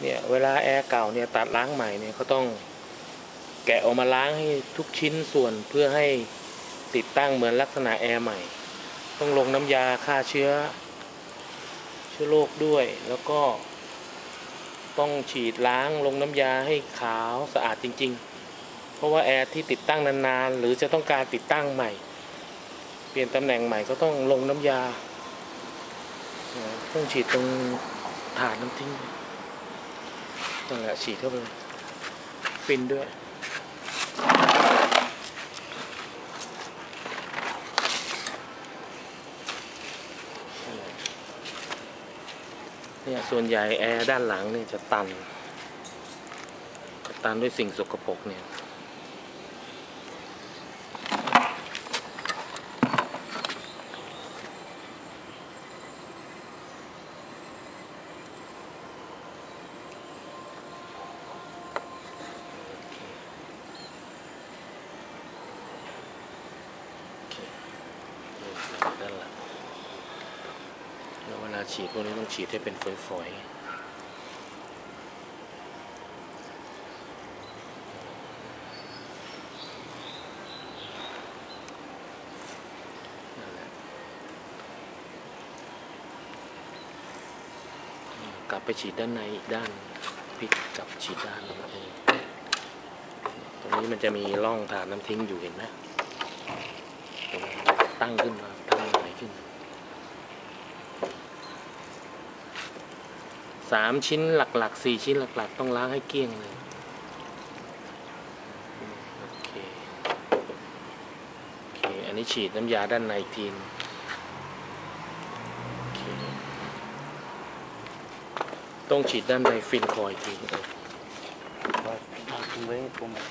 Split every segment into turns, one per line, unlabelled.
เนี่ยเวลาแอร์เก่าเนี่ยตัดล้างใหม่เนี่ยเขาต้องแกะออกมาล้างให้ทุกชิ้นส่วนเพื่อให้ติดตั้งเหมือนลักษณะแอร์ใหม่ ต้องลงน้ำยาฆ่าเชื้อ เชื้อโรคด้วยแล้วก็ ต้องฉีดล้างลงน้ำยาให้ขาวสะอาดจริง ๆ เพราะว่าแอร์ที่ติดตั้งนานๆ หรือจะต้องการติดตั้งใหม่ เปลี่ยนตำแหน่งใหม่ก็ต้องลงน้ำยา ต้องฉีดตรงถาดน้ำทิ้ง นั่นแหละฉีดเข้าไปเลยฟินด้วยเนี่ยส่วนใหญ่แอร์ด้านหลังเนี่ยจะตัน ตันด้วยสิ่งสกปรกเนี่ย นี่ใส่ด้านหลังแล้วเวลาฉีดพวกนี้ต้องฉีดให้เป็นฝอยๆกลับไปฉีดด้านในอีกด้านพลิกกลับฉีดด้านนี้เองตรงนี้มันจะมีร่องถาดน้ำทิ้งอยู่เห็นไหมตั้งขึ้นมา ขึ้นสามชิ้นหลักๆสี่ชิ้นหลัก ๆ ต้องล้างให้เกลี้ยงเลยอืมโอเคโอเค อันนี้ฉีดน้ำยาด้านในอีกทีนงโอเคต้องฉีดด้านในฟินคอยล์อีกทีเออ
เอาทิ้งไว้ให้ผม
นั่น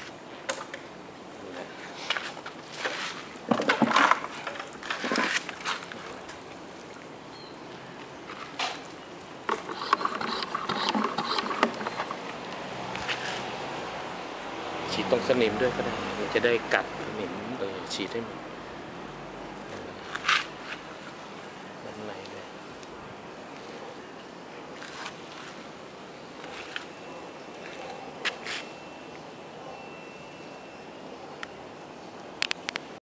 ฉีดตรงสนิมด้วยก็ได้จะได้กัดสนิมเออฉีดให้หมดด้านใน